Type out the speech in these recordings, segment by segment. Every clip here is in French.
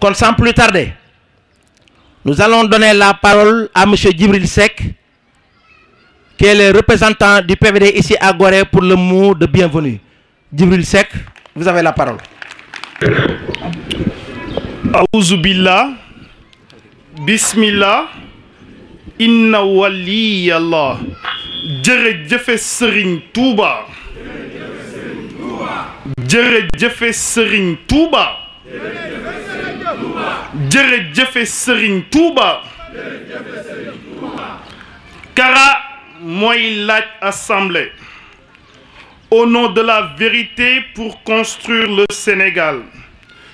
Kon sans plus tarder, nous allons donner la parole à M. Djibril Sek, qui est le représentant du PVD ici à Gorée pour le mot de bienvenue. Djibril Sek, vous avez la parole. Aouzu billah, bismillah, inna wali Allah, jërëjëfe Sëriñ Tuuba. jërëjëfe Sëriñ Tuuba. Tuuba. Kara mooy laaj assemblée. Au nom de la vérité pour construire le Sénégal.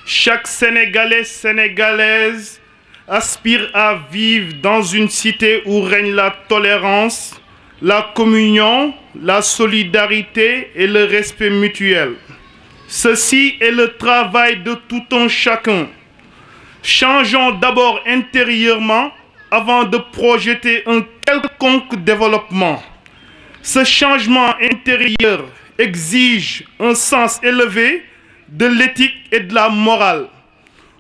Chaque Sénégalais, Sénégalaise aspire à vivre dans une cité où règne la tolérance, la communion, la solidarité et le respect mutuel. Ceci est le travail de tout un chacun. Changeons d'abord intérieurement avant de projeter un quelconque développement. Ce changement intérieur exige un sens élevé de l'éthique et de la morale.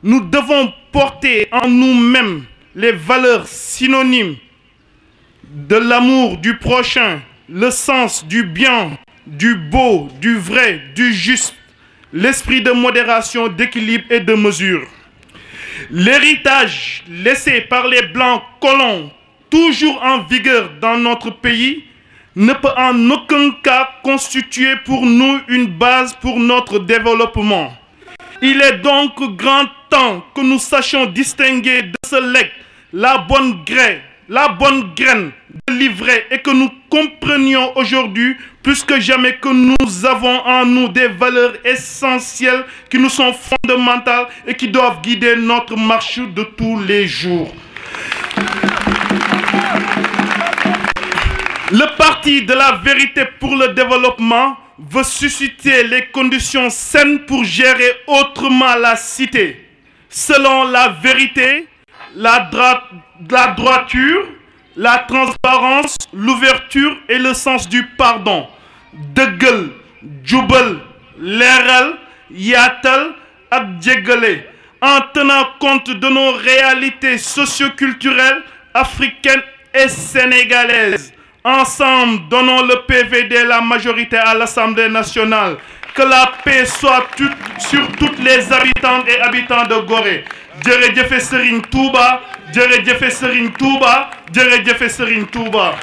Nous devons porter en nous-mêmes les valeurs synonymes de l'amour du prochain, le sens du bien, du beau, du vrai, du juste, l'esprit de modération, d'équilibre et de mesure. L'héritage laissé par les Blancs colons, toujours en vigueur dans notre pays, ne peut en aucun cas constituer pour nous une base pour notre développement. Il est donc grand temps que nous sachions distinguer de ce legs la bonne graine, la bonne graine de l'ivraie et que nous comprenions aujourd'hui plus que jamais que nous avons en nous des valeurs essentielles qui nous sont fondamentales et qui doivent guider notre marche de tous les jours. Le parti de la vérité pour le développement veut susciter les conditions saines pour gérer autrement la cité, selon la vérité, la, droiture, la transparence, l'ouverture et le sens du pardon. Dëggal, jubal, leeral, yaatal ak en tenant compte de nos réalités socioculturelles africaines et sénégalaises. Ensemble, donnons le PVD la majorité à l'Assemblée nationale. Que la paix soit tout, sur toutes les habitantes et habitants de Gorée. jërëjëf Serigne Touba jërëjëf Serigne Touba jërëjëf Serigne Touba.